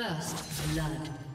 First blood.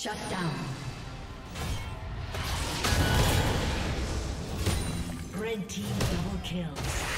Shut down. Red team double kills.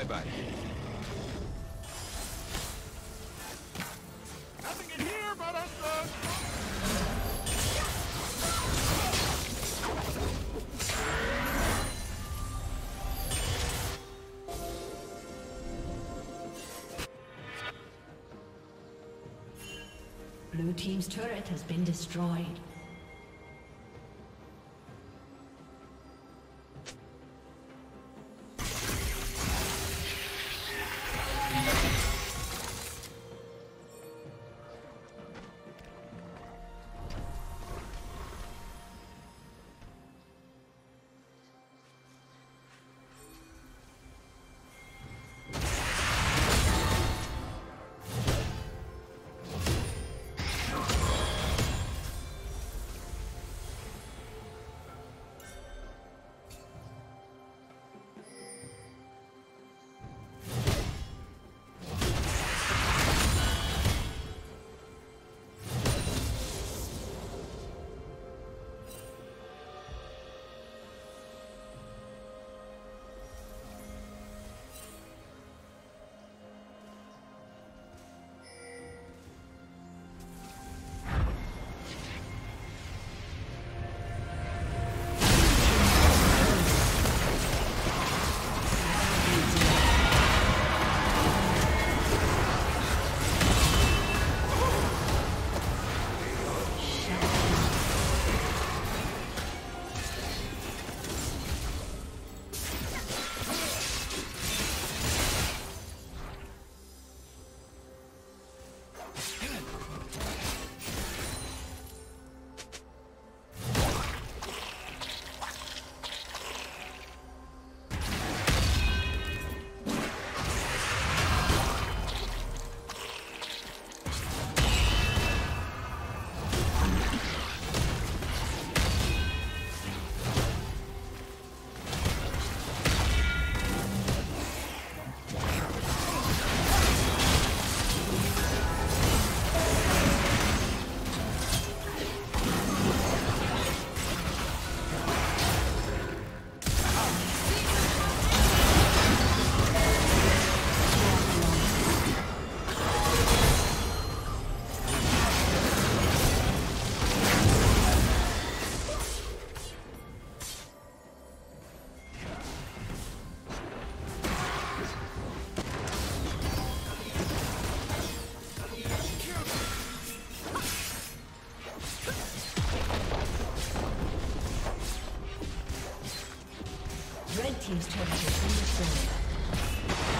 Bye bye. Nothing in here but. Blue Team's turret has been destroyed. Has been destroyed.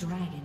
Dragon.